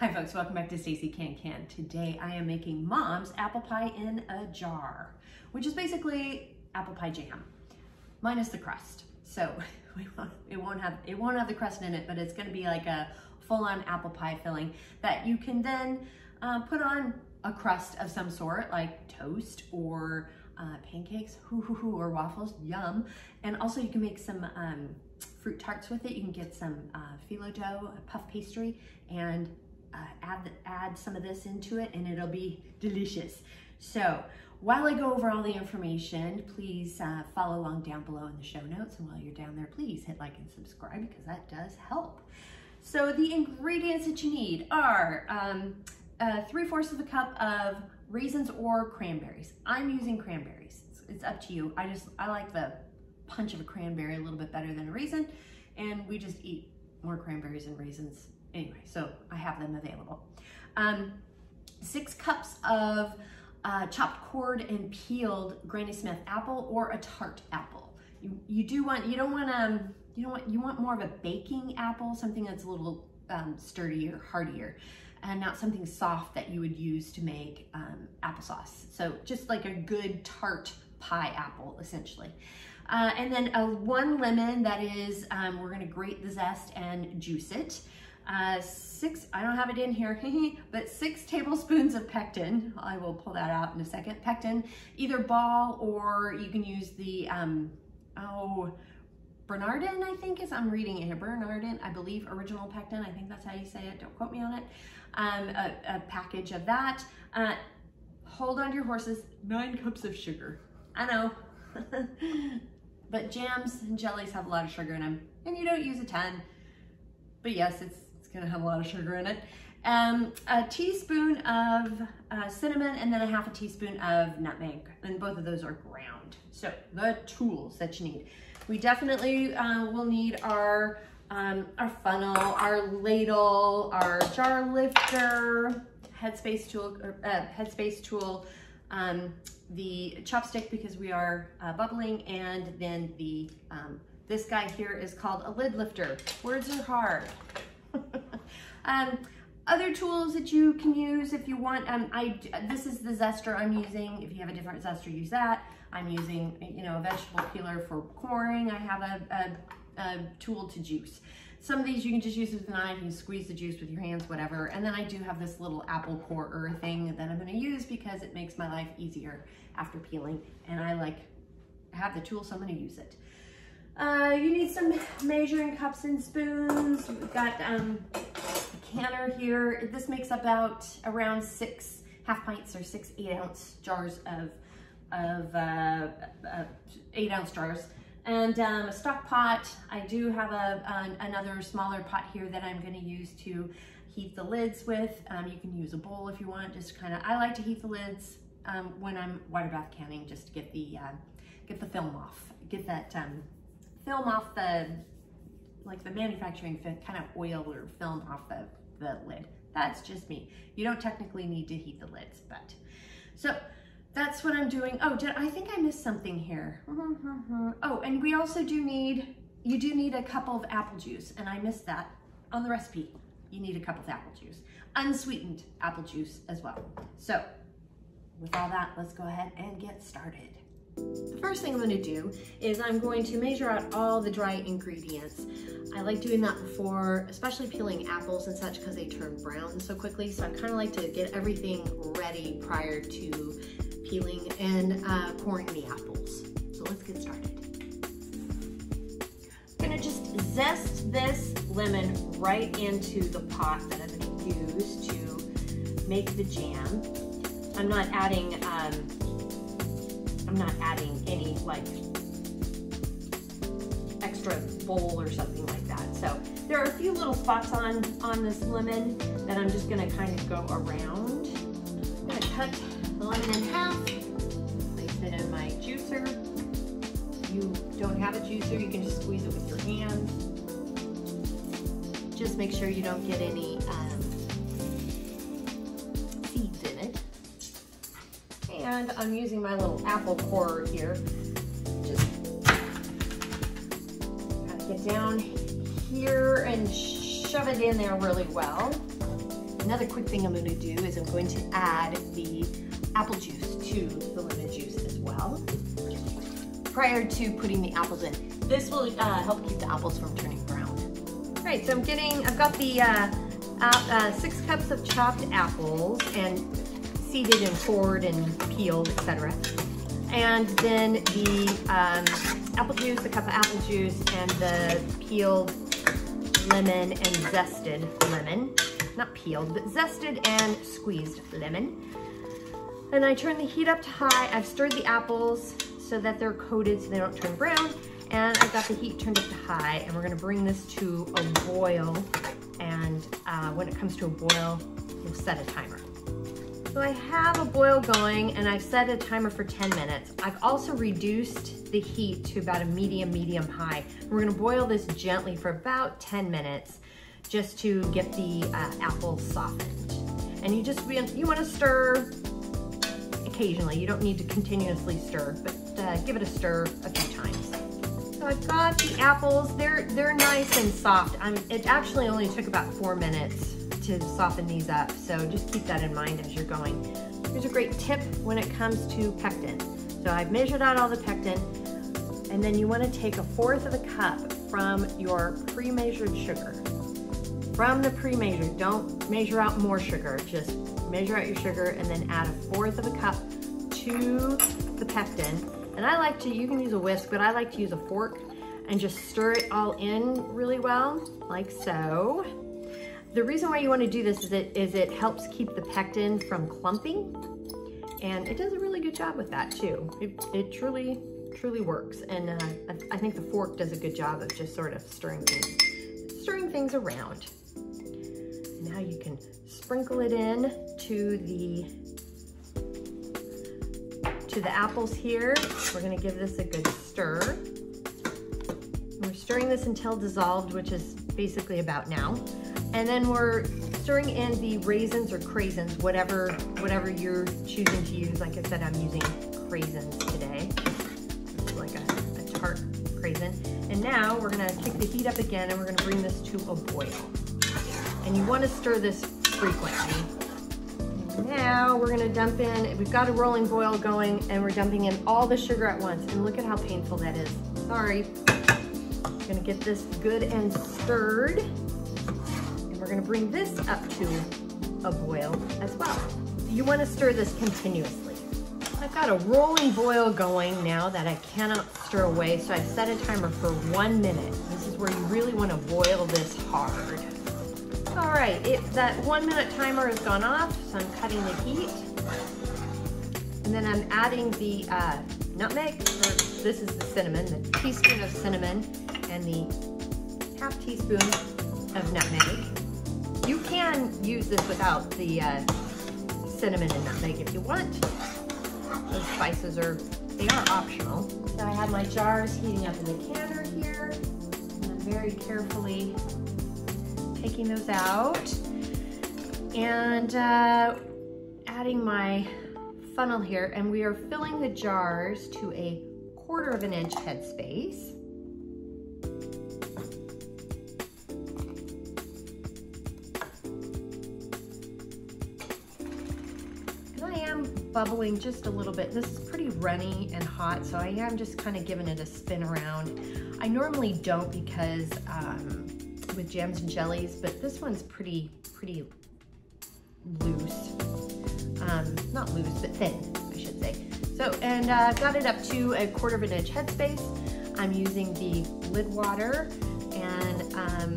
Hi folks, welcome back to Stacey Can Can. Today I am making mom's apple pie in a jar, which is basically apple pie jam, minus the crust. So it won't have it won't have the crust in it, but it's gonna be like a full-on apple pie filling that you can then uh, put on a crust of some sort, like toast or uh, pancakes, hoo hoo hoo, or waffles, yum. And also you can make some um, fruit tarts with it. You can get some uh, phyllo dough, puff pastry, and uh, add, add some of this into it and it'll be delicious. So while I go over all the information, please uh, follow along down below in the show notes. And while you're down there, please hit like and subscribe because that does help. So the ingredients that you need are um, uh, three-fourths of a cup of raisins or cranberries. I'm using cranberries. It's, it's up to you. I just, I like the punch of a cranberry a little bit better than a raisin. And we just eat more cranberries and raisins anyway, so I have them available. Um, six cups of uh, chopped cored and peeled Granny Smith apple or a tart apple. You, you do want, you don't want, um, you don't want, you want more of a baking apple, something that's a little um, sturdier, hardier, and not something soft that you would use to make um, applesauce. So just like a good tart pie apple, essentially. Uh, and then a one lemon that is, um, we're gonna grate the zest and juice it uh, six, I don't have it in here, but six tablespoons of pectin. I will pull that out in a second. Pectin, either ball or you can use the, um, oh, Bernardin, I think is, I'm reading it here, Bernardin, I believe, original pectin, I think that's how you say it, don't quote me on it. Um, a, a, package of that. Uh, hold on to your horses, nine cups of sugar. I know, but jams and jellies have a lot of sugar in them, and you don't use a ton. But yes, it's it's gonna have a lot of sugar in it. Um, a teaspoon of uh, cinnamon and then a half a teaspoon of nutmeg. And both of those are ground. So the tools that you need. We definitely uh, will need our, um, our funnel, our ladle, our jar lifter, headspace tool, uh, headspace tool, um, the chopstick because we are uh, bubbling, and then the um, this guy here is called a lid lifter. Words are hard. Um, other tools that you can use if you want, um, I, this is the zester I'm using. If you have a different zester, use that. I'm using, you know, a vegetable peeler for coring. I have a, a, a tool to juice. Some of these you can just use with a knife, you squeeze the juice with your hands, whatever. And then I do have this little apple corer thing that I'm gonna use because it makes my life easier after peeling. And I like have the tool, so I'm gonna use it. Uh, you need some measuring cups and spoons. We've got um, canner here. This makes about around six half pints or six eight ounce jars of, of uh, uh, eight ounce jars. And um, a stock pot. I do have a, another smaller pot here that I'm gonna use to heat the lids with. Um, you can use a bowl if you want, just kind of, I like to heat the lids um, when I'm water bath canning just to get the, uh, get the film off, get that um, film off the, like the manufacturing kind of oil or film off the, the lid. That's just me. You don't technically need to heat the lids, but. So that's what I'm doing. Oh, did, I think I missed something here. Oh, and we also do need, you do need a cup of apple juice, and I missed that on the recipe. You need a cup of apple juice. Unsweetened apple juice as well. So with all that, let's go ahead and get started. The first thing I'm gonna do is I'm going to measure out all the dry ingredients. I like doing that before, especially peeling apples and such because they turn brown so quickly. So I kind of like to get everything ready prior to peeling and uh, coring the apples. So let's get started. I'm gonna just zest this lemon right into the pot that I'm gonna use to make the jam. I'm not adding um, I'm not adding any like extra bowl or something like that. So there are a few little spots on, on this lemon that I'm just gonna kind of go around. I'm gonna cut the lemon in half, place it in my juicer. If you don't have a juicer, you can just squeeze it with your hands. Just make sure you don't get any um, and I'm using my little apple corer here. Just get down here and shove it in there really well. another quick thing I'm gonna do is I'm going to add the apple juice to the lemon juice as well prior to putting the apples in. This will uh, help keep the apples from turning brown. All right, so I'm getting, I've got the uh, uh, six cups of chopped apples and seeded and cored and peeled, etc. And then the um, apple juice, a cup of apple juice, and the peeled lemon and zested lemon. Not peeled, but zested and squeezed lemon. And I turn the heat up to high. I've stirred the apples so that they're coated so they don't turn brown. And I've got the heat turned up to high and we're gonna bring this to a boil. And uh, when it comes to a boil, we'll set a timer. So I have a boil going and I've set a timer for 10 minutes. I've also reduced the heat to about a medium, medium high. We're gonna boil this gently for about 10 minutes just to get the uh, apples softened. And you just, you wanna stir occasionally. You don't need to continuously stir, but uh, give it a stir a few times. So I've got the apples. They're they're nice and soft. I'm, it actually only took about four minutes to soften these up, so just keep that in mind as you're going. Here's a great tip when it comes to pectin. So I've measured out all the pectin, and then you want to take a fourth of a cup from your pre-measured sugar. From the pre-measured, don't measure out more sugar, just measure out your sugar and then add a fourth of a cup to the pectin. And I like to, you can use a whisk, but I like to use a fork and just stir it all in really well, like so. The reason why you want to do this is it, is it helps keep the pectin from clumping. And it does a really good job with that too. It, it truly, truly works. And uh, I, I think the fork does a good job of just sort of stirring things, stirring things around. Now you can sprinkle it in to the to the apples here. We're gonna give this a good stir. We're stirring this until dissolved, which is basically about now. And then we're stirring in the raisins or craisins, whatever, whatever you're choosing to use. Like I said, I'm using craisins today. It's like a, a tart craisin. And now we're gonna kick the heat up again and we're gonna bring this to a boil. And you wanna stir this frequently. Now we're gonna dump in, we've got a rolling boil going and we're dumping in all the sugar at once. And look at how painful that is. Sorry. Gonna get this good and stirred. We're gonna bring this up to a boil as well. You wanna stir this continuously. I've got a rolling boil going now that I cannot stir away, so I've set a timer for one minute. This is where you really wanna boil this hard. All right, it, that one minute timer has gone off, so I'm cutting the heat. And then I'm adding the uh, nutmeg, this is the cinnamon, the teaspoon of cinnamon and the half teaspoon of nutmeg. You can use this without the uh, cinnamon and nutmeg if you want. Those spices are, they are optional. So I have my jars heating up in the canner here. And I'm very carefully taking those out and uh, adding my funnel here and we are filling the jars to a quarter of an inch headspace. Am bubbling just a little bit. This is pretty runny and hot, so I am just kind of giving it a spin around. I normally don't because um, with jams and jellies, but this one's pretty, pretty loose. Um, not loose, but thin, I should say. So, and uh, got it up to a quarter of an inch headspace. I'm using the lid water and um,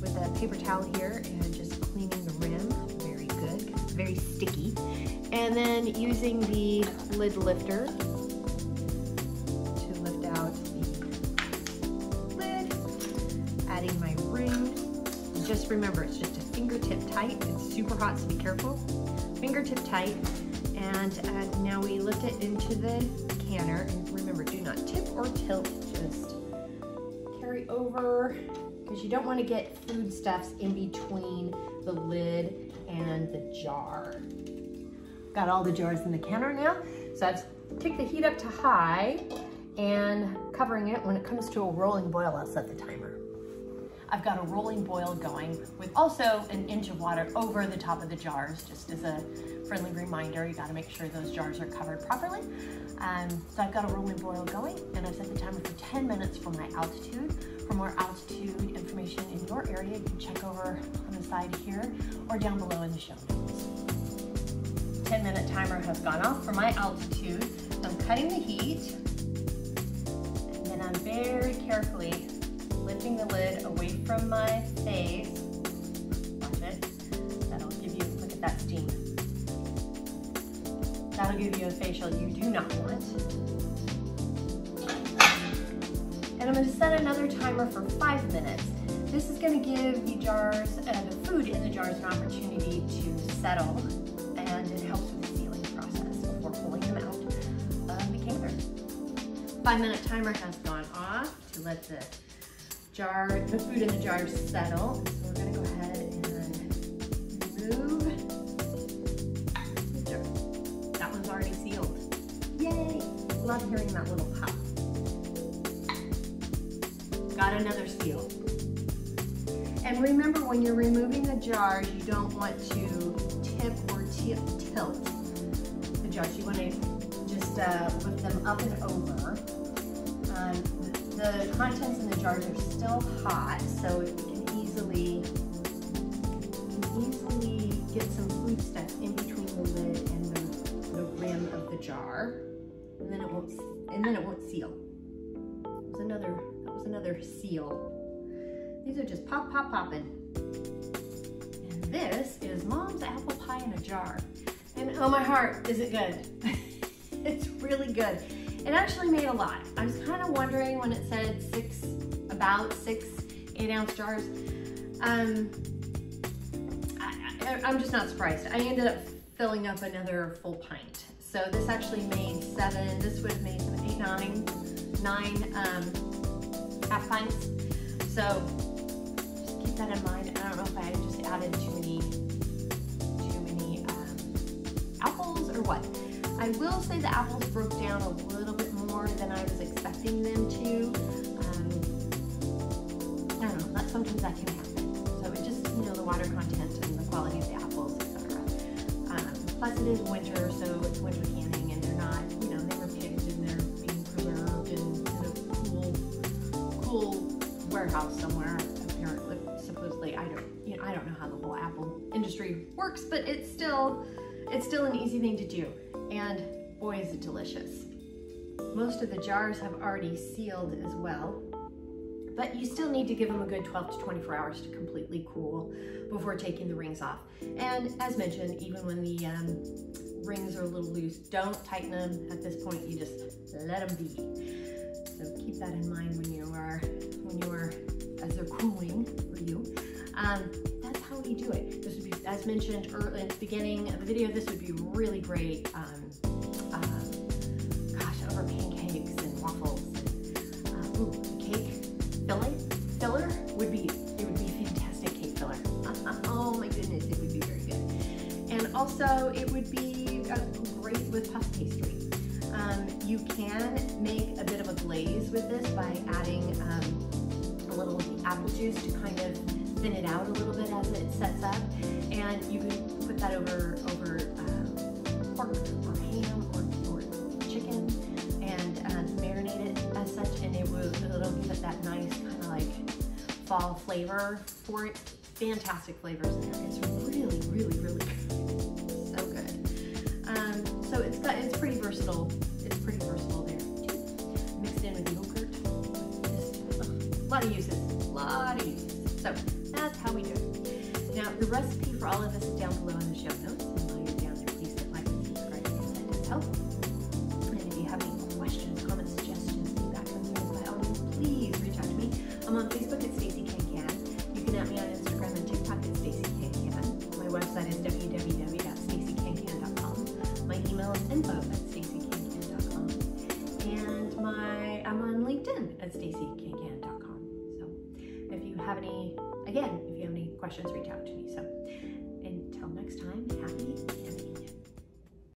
with a paper towel here and And then using the lid lifter to lift out the lid, adding my ring. Just remember, it's just a fingertip tight. It's super hot, so be careful. Fingertip tight. And uh, now we lift it into the canner. And remember, do not tip or tilt, just carry over because you don't want to get foodstuffs in between the lid and the jar. Got all the jars in the canner now. So I've take the heat up to high and covering it. When it comes to a rolling boil, I'll set the timer. I've got a rolling boil going with also an inch of water over the top of the jars, just as a friendly reminder. You gotta make sure those jars are covered properly. Um, so I've got a rolling boil going and I've set the timer for 10 minutes for my altitude. For more altitude information in your area, you can check over on the side here or down below in the show notes. 10 minute timer has gone off for my altitude. I'm cutting the heat and then I'm very carefully lifting the lid away from my face. Watch it. That'll give you, look at that steam. That'll give you a facial you do not want. And I'm gonna set another timer for five minutes. This is gonna give the jars, uh, the food in the jars an opportunity to settle Five minute timer has gone off to let the jar, the food in the jar settle. So we're gonna go ahead and remove. That one's already sealed. Yay! Love hearing that little pop. Got another seal. And remember when you're removing the jars, you don't want to tip or tilt the jars. You want to just uh, lift them up and over. The, contents in the jars are still hot, so you can easily can easily get some food stuff in between the lid and the, the rim of the jar, and then it won't and then it won't seal. That was another that was another seal. These are just pop pop popping. And this is mom's apple pie in a jar. And oh my heart, is it good? it's really good. It actually made a lot. I was kind of wondering when it said six, about six eight ounce jars. Um, I, am just not surprised. I ended up filling up another full pint. So this actually made seven, this would have made eight, nine, nine um, half pints. So just keep that in mind. I don't know if I just added too many, too many um, apples or what. I will say the apples broke down a little more than I was expecting them to. Um, I don't know, that, sometimes that can happen. So it just, you know, the water content and the quality of the apples, etc. Um, plus it is winter, so it's winter canning and they're not, you know, they were picked and they're being preserved in, in a cool, cool warehouse somewhere, apparently, supposedly. I don't, you know, I don't know how the whole apple industry works, but it's still, it's still an easy thing to do and boy is it delicious. Most of the jars have already sealed as well, but you still need to give them a good 12 to 24 hours to completely cool before taking the rings off. And as mentioned, even when the um, rings are a little loose, don't tighten them at this point, you just let them be. So keep that in mind when you are, when you are, as they're cooling for you. Um, that's how we do it. This would be, as mentioned early in the beginning of the video, this would be really great um, also it would be uh, great with puff pastry. Um, you can make a bit of a glaze with this by adding um, a little apple juice to kind of thin it out a little bit as it sets up. And you can put that over, over um, pork or ham or, or chicken and um, marinate it as such and it will, it'll give it that nice kind of like fall flavor for it. Fantastic flavors in there. It's really, really, really good. So it's got it's pretty versatile. It's pretty versatile there too. Mixed in with yogurt. A lot of uses. A lot of uses. So that's how we do it. Now the recipe for all of this is down below in the show notes. Questions, reach out.